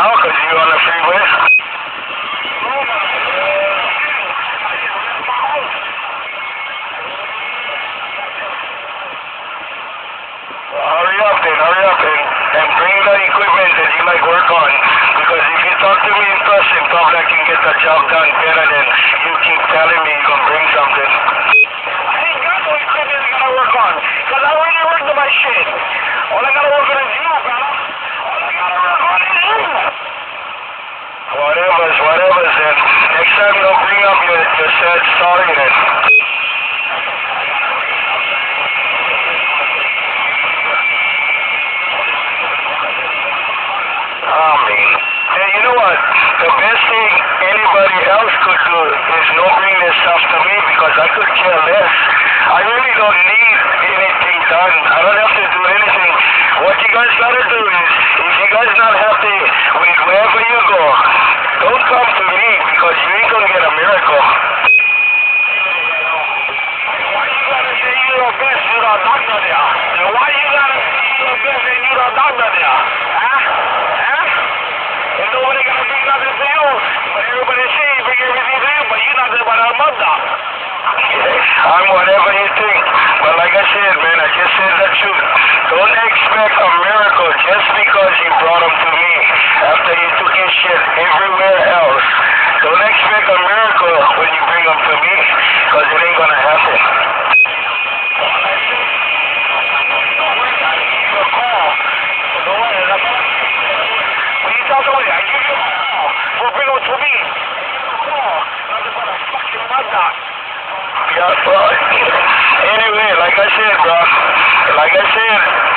now because you're on the freeway. Hurry up then, hurry up and, and bring the equipment that you might work on. Because if you talk to me in person, probably I can get the job done better than you keep telling me you're going to bring something. I ain't got no equipment I gotta work on. Because I already worked on my shit. All I gotta work on is you, brother. All I gotta work on is you. Whatever's, whatever's then. Next time your, your sad story then. Ah, I you know what? The best thing anybody else could do is not bring this stuff to me because I could care less. I really don't need anything done. I don't have to do anything. What you guys gotta do is, if you guys not happy with wherever you go, don't come to me because you ain't gonna get a miracle. Why you gotta say you the best? You the doctor there. And why you gotta say you the best and you the doctor there? Huh? Huh? And nobody gonna bring nothing to you. But everybody say you bring everything to you, but you're nothing but a mother. I'm whatever you think. But like I said, man, I said. Don't expect a miracle just because you brought them to me after you took your shit everywhere else. Don't expect a miracle when you bring them to me because it ain't gonna happen. When you talk like I said,